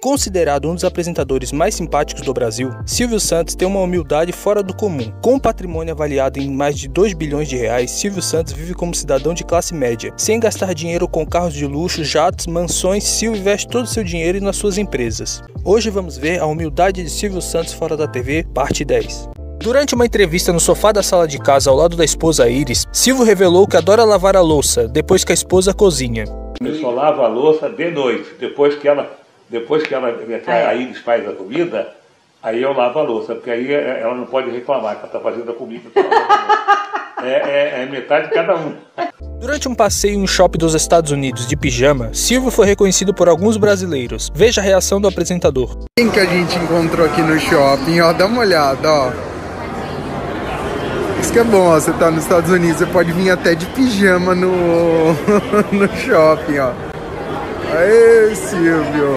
Considerado um dos apresentadores mais simpáticos do Brasil, Silvio Santos tem uma humildade fora do comum. Com um patrimônio avaliado em mais de 2 bilhões de reais, Silvio Santos vive como cidadão de classe média. Sem gastar dinheiro com carros de luxo, jatos, mansões, Silvio investe todo o seu dinheiro nas suas empresas. Hoje vamos ver a humildade de Silvio Santos fora da TV, parte 10. Durante uma entrevista no sofá da sala de casa ao lado da esposa Iris, Silvio revelou que adora lavar a louça depois que a esposa cozinha. Eu só lavo a louça de noite, depois que ela depois que, ela, que a Iris faz a comida, aí eu lavo a louça, porque aí é, ela não pode reclamar que ela está fazendo a comida. É, é, é metade de cada um. Durante um passeio em um shopping dos Estados Unidos de pijama, Silvio foi reconhecido por alguns brasileiros. Veja a reação do apresentador. Quem que a gente encontrou aqui no shopping? Ó, dá uma olhada, ó. Isso que é bom, ó, você tá nos Estados Unidos, você pode vir até de pijama no, no shopping, ó. Aê, Silvio!